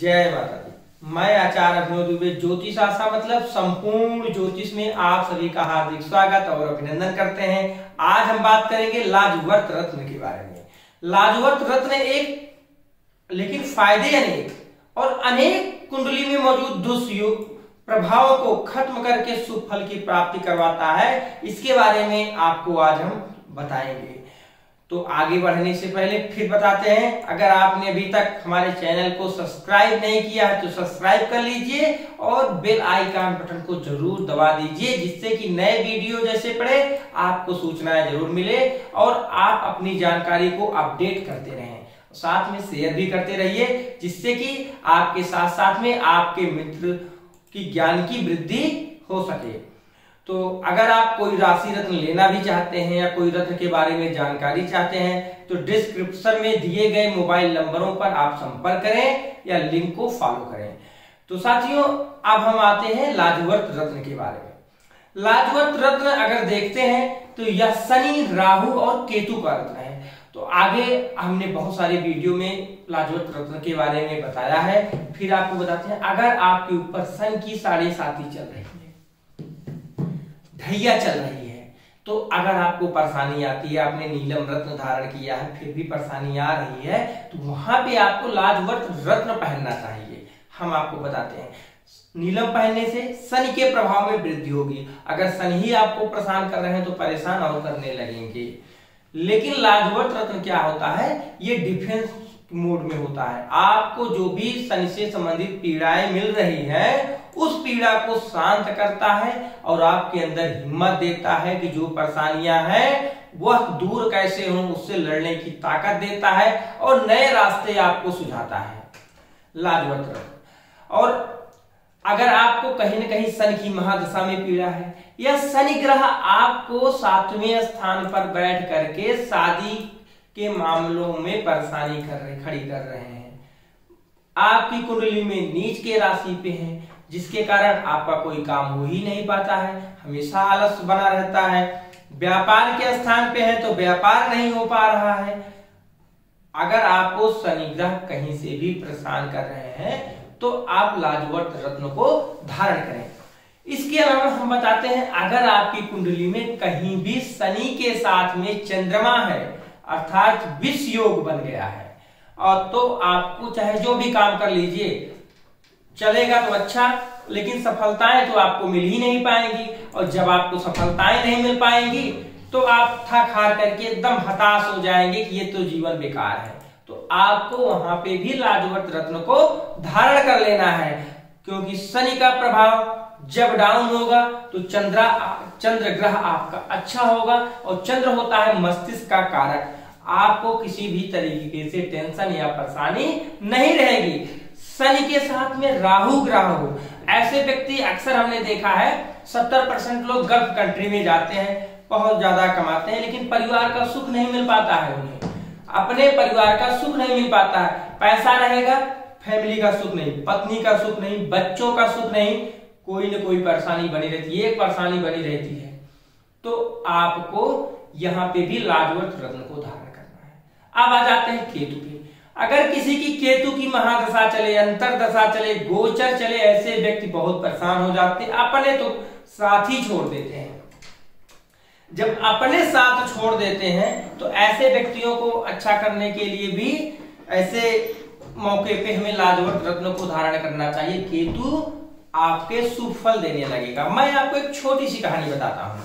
जय माता दी। मैं आचार्य अभिनव दुबे, ज्योतिष आशा मतलब संपूर्ण ज्योतिष में आप सभी का हार्दिक स्वागत और अभिनंदन करते हैं। आज हम बात करेंगे लाजवर्त रत्न के बारे में। लाजवर्त रत्न एक लेकिन फ़ायदे अनेक और अनेक कुंडली में मौजूद दुष्योग प्रभावों को खत्म करके शुभ फल की प्राप्ति करवाता है। इसके बारे में आपको आज हम बताएँगे। तो आगे बढ़ने से पहले फिर बताते हैं, अगर आपने अभी तक हमारे चैनल को सब्सक्राइब नहीं किया है तो सब्सक्राइब कर लीजिए और बेल आइकन बटन को ज़रूर दबा दीजिए, जिससे कि नए वीडियो जैसे पड़े, आपको सूचनाएँ ज़रूर मिले और आप अपनी जानकारी को अपडेट करते रहें। साथ में शेयर भी करते रहिए, जिससे कि आपके साथ साथ में आपके मित्र की ज्ञान की वृद्धि हो सके। तो अगर आप कोई राशि रत्न लेना भी चाहते हैं या कोई रत्न के बारे में जानकारी चाहते हैं तो डिस्क्रिप्शन में दिए गए मोबाइल नंबरों पर आप संपर्क करें या लिंक को फॉलो करें। तो साथियों, अब हम आते हैं लाजवर्त रत्न के बारे में। लाजवर्त रत्न अगर देखते हैं तो यह शनि, राहु और केतु का रत्न है। तो आगे हमने बहुत सारे वीडियो में लाजवत रत्न के बारे में बताया है। फिर आपको बताते हैं, अगर आपके ऊपर सन की साढ़े साथी चल रही ढैया चल रही है। तो अगर आपको परेशानी आती है, आपने नीलम रत्न धारण किया है, फिर भी परेशानी आ रही है तो वहाँ पे आपको लाजवर्त रत्न पहनना चाहिए। हम आपको बताते हैं। नीलम पहनने से शनि के प्रभाव में वृद्धि होगी। अगर शनि ही आपको परेशान कर रहे हैं तो परेशान और करने लगेंगे। लेकिन लाजवत रत्न क्या होता है? ये डिफेंस मोड में होता है। आपको जो भी शनि से संबंधित पीड़ाएँ मिल रही है उस पीड़ा को शांत करता है और आपके अंदर हिम्मत देता है कि जो परेशानियाँ हैं, वह दूर कैसे हो, उससे लड़ने की ताकत देता है और नए रास्ते आपको सुझाता है। लाजवत और अगर आपको कहीं ना कहीं शनि की महादशा में पीड़ा है या शनि ग्रह आपको सातवें स्थान पर बैठ करके शादी के मामलों में परेशानी कर रहे, खड़ी कर रहे हैं। आपकी कुंडली में नीच के राशि पे है जिसके कारण आपका कोई काम हो ही नहीं पाता है, हमेशा आलस बना रहता है। व्यापार के स्थान पे है तो व्यापार नहीं हो पा रहा है। अगर आपको शनि ग्रह कहीं से भी परेशान कर रहे हैं तो आप लाजवर्त रत्न को धारण करें। इसके अलावा हम बताते हैं, अगर आपकी कुंडली में कहीं भी शनि के साथ में चंद्रमा है, अर्थात विष योग बन गया है, और तो आपको चाहे जो भी काम कर लीजिए चलेगा तो अच्छा लेकिन सफलताएँ तो आपको मिल ही नहीं पाएँगी। और जब आपको सफलताएँ नहीं मिल पाएँगी तो आप थक हार करके एकदम हताश हो जाएँगे कि ये तो जीवन बेकार है। तो आपको वहाँ पे भी लाजवत रत्न को धारण कर लेना है, क्योंकि शनि का प्रभाव जब डाउन होगा तो चंद्रा, चंद्र ग्रह आपका अच्छा होगा और चंद्र होता है मस्तिष्क का कारक। आपको किसी भी तरीके से टेंशन या परेशानी नहीं रहेगी। शनि के साथ में राहु ग्रह हो। ऐसे व्यक्ति अक्सर हमने देखा है, सत्तर परसेंट लोग गल्फ कंट्री में जाते हैं, बहुत ज़्यादा कमाते हैं, लेकिन परिवार का सुख नहीं मिल पाता है उन्हें। अपने परिवार का सुख नहीं मिल पाता है। पैसा रहेगा, फैमिली का सुख नहीं, पत्नी का सुख नहीं, बच्चों का सुख नहीं, कोई ना कोई परेशानी बनी रहती है, एक परेशानी बनी रहती है। तो आपको यहाँ पे भी लाजवत रत्न को धारण करना है। अब आ जाते हैं केतु पे। अगर किसी की केतु की महादशा चले अंतर दशा चले, गोचर चले, ऐसे व्यक्ति बहुत परेशान हो जाते अपने तो साथ ही छोड़ देते हैं। जब अपने साथ छोड़ देते हैं तो ऐसे व्यक्तियों को अच्छा करने के लिए भी ऐसे मौके पे हमें लाजवत रत्न को धारण करना चाहिए। केतु आपके शुभ फल देने लगेगा। मैं आपको एक छोटी सी कहानी बताता हूँ।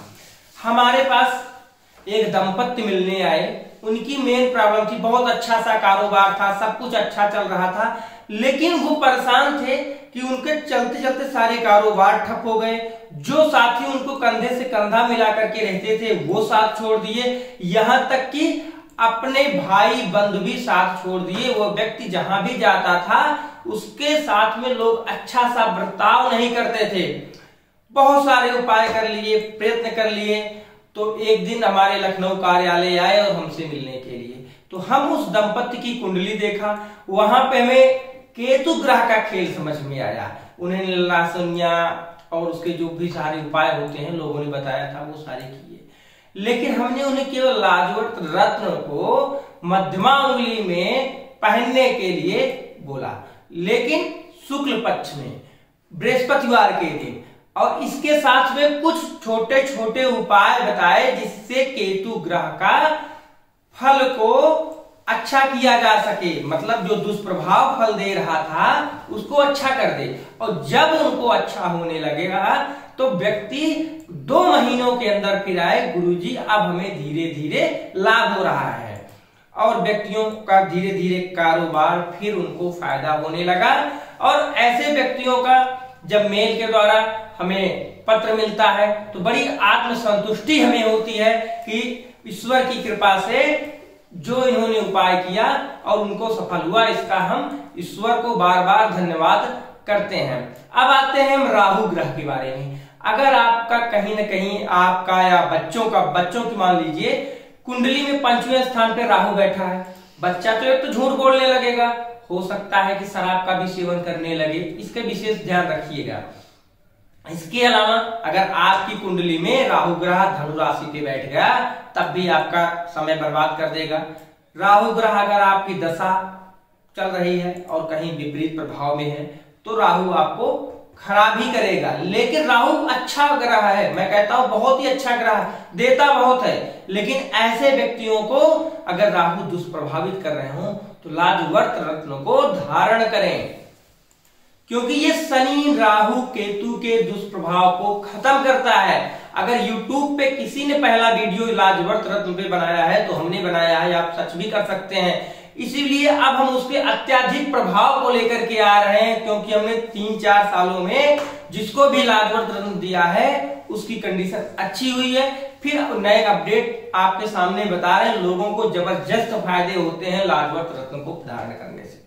हमारे पास एक दंपत्ति मिलने आए। उनकी मेन प्रॉब्लम थी। बहुत अच्छा सा कारोबार था, सब कुछ अच्छा चल रहा था, लेकिन वो परेशान थे कि उनके चलते चलते सारे कारोबार ठप हो गए। जो साथी उनको कंधे से कंधा मिला करके रहते थे, वो साथ छोड़ दिए। यहाँ तक कि अपने भाई बंधु भी साथ छोड़ दिए। वो व्यक्ति जहाँ भी जाता था, उसके साथ में लोग अच्छा सा बर्ताव नहीं करते थे। बहुत सारे उपाय कर लिए, प्रयत्न कर लिए। तो एक दिन हमारे लखनऊ कार्यालय आए और हमसे मिलने के लिए। तो हम उस दंपत्ति की कुंडली देखा। वहाँ पे हमें केतु ग्रह का खेल समझ में आया। उन्हें लासनिया और उसके जो भी सारे उपाय होते हैं, लोगों ने बताया था, वो सारे किए। लेकिन हमने उन्हें केवल लाजवत रत्न को मध्यमा उंगली में पहनने के लिए बोला। लेकिन शुक्ल पक्ष में, बृहस्पतिवार के दिन और इसके साथ में कुछ छोटे छोटे उपाय बताए जिससे केतु ग्रह का फल को अच्छा किया जा सके। मतलब जो दुष्प्रभाव फल दे रहा था, उसको अच्छा कर दे। और जब उनको अच्छा होने लगेगा तो व्यक्ति दो महीनों के अंदर फिर आए, गुरुजी, अब हमें धीरे धीरे लाभ हो रहा है। और व्यक्तियों का धीरे धीरे कारोबार फिर उनको फ़ायदा होने लगा। और ऐसे व्यक्तियों का जब मेल के द्वारा हमें पत्र मिलता है तो बड़ी आत्मसंतुष्टि हमें होती है कि ईश्वर की कृपा से जो इन्होंने उपाय किया और उनको सफल हुआ, इसका हम ईश्वर को बार बार धन्यवाद करते हैं। अब आते हैं हम राहु ग्रह के बारे में। अगर आपका कहीं ना कहीं आपका या बच्चों का, बच्चों की मान लीजिए, कुंडली में पंचवें स्थान पर राहु बैठा है, बच्चा तो एक तो झूठ बोलने लगेगा। हो सकता है कि शराब का भी सेवन करने लगे। इसका विशेष ध्यान रखिएगा। इसके अलावा, अगर आपकी कुंडली में राहु ग्रह धनु राशि पे बैठ गया, तब भी आपका समय बर्बाद कर देगा। राहु ग्रह अगर आपकी दशा चल रही है और कहीं विपरीत प्रभाव में है तो राहु आपको खराब ही करेगा। लेकिन राहु अच्छा ग्रह है। मैं कहता हूँ, बहुत ही अच्छा ग्रह देता बहुत है। लेकिन ऐसे व्यक्तियों को अगर राहु दुष्प्रभावित कर रहे हो तो लाजवर्त रत्न को धारण करें। क्योंकि ये शनि, राहु, केतु के दुष्प्रभाव को खत्म करता है। अगर YouTube पे किसी ने पहला वीडियो लाजवर्त रत्न पे बनाया है तो हमने बनाया है, आप सच भी कर सकते हैं। इसीलिए अब हम उसके अत्याधिक प्रभाव को लेकर के आ रहे हैं, क्योंकि हमने तीन चार सालों में जिसको भी लाजवर्त रत्न दिया है, उसकी कंडीशन अच्छी हुई है। फिर नए अपडेट आपके सामने बता रहे हैं। लोगों को ज़बरदस्त फ़ायदे होते हैं लाजवर्त रत्न को धारण करने से।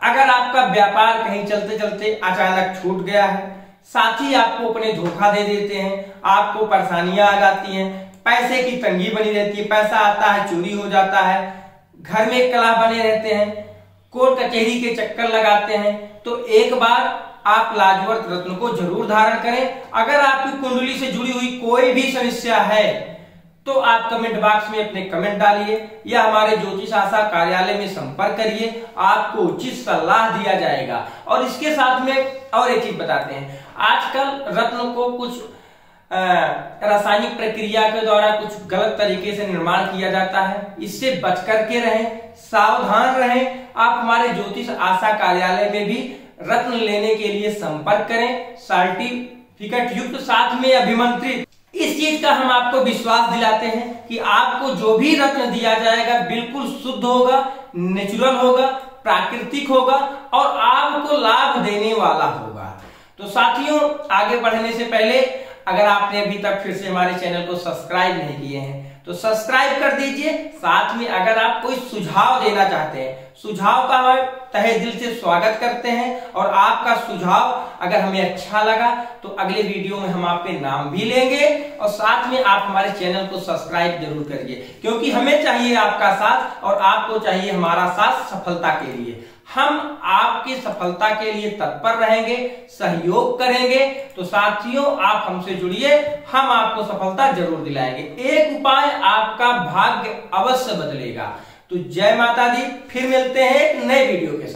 अगर आपका व्यापार कहीं चलते चलते अचानक छूट गया है, साथी आपको अपने धोखा दे देते हैं, आपको परेशानियाँ आ जाती हैं, पैसे की तंगी बनी रहती है, पैसा आता है, चोरी हो जाता है, घर में कला बने रहते हैं, कोर्ट कचहरी के चक्कर लगाते हैं तो एक बार आप लाजवर्त रत्न को ज़रूर धारण करें। अगर आपकी कुंडली से जुड़ी हुई कोई भी समस्या है तो आप कमेंट बॉक्स में अपने कमेंट डालिए या हमारे ज्योतिष आशा कार्यालय में संपर्क करिए। आपको उचित सलाह दिया जाएगा। और इसके साथ में और एक चीज़ बताते हैं। आजकल रत्न को कुछ रासायनिक प्रक्रिया के द्वारा कुछ गलत तरीके से निर्माण किया जाता है। इससे बच करके रहें, सावधान रहें। आप हमारे ज्योतिष आशा कार्यालय में भी रत्न लेने के लिए संपर्क करें। सर्टिफिकेट युक्त साथ में अभिमंत्रित। इस चीज़ का हम आपको विश्वास दिलाते हैं कि आपको जो भी रत्न दिया जाएगा, बिल्कुल शुद्ध होगा, नेचुरल होगा, प्राकृतिक होगा और आपको लाभ देने वाला होगा। तो साथियों, आगे बढ़ने से पहले, अगर आपने अभी तक फिर से हमारे चैनल को सब्सक्राइब नहीं किए हैं तो सब्सक्राइब कर दीजिए। साथ में अगर आप कोई सुझाव देना चाहते हैं, सुझाव का हम तहे दिल से स्वागत करते हैं और आपका सुझाव अगर हमें अच्छा लगा तो अगले वीडियो में हम आपके नाम भी लेंगे और साथ में आप हमारे चैनल को सब्सक्राइब ज़रूर करिए, क्योंकि हमें चाहिए आपका साथ और आपको चाहिए हमारा साथ सफलता के लिए। हम आपकी सफलता के लिए तत्पर रहेंगे, सहयोग करेंगे। तो साथियों, आप हमसे जुड़िए, हम आपको सफलता ज़रूर दिलाएँगे। एक उपाय आपका भाग्य अवश्य बदलेगा। तो जय माता दी, फिर मिलते हैं एक नए वीडियो के साथ।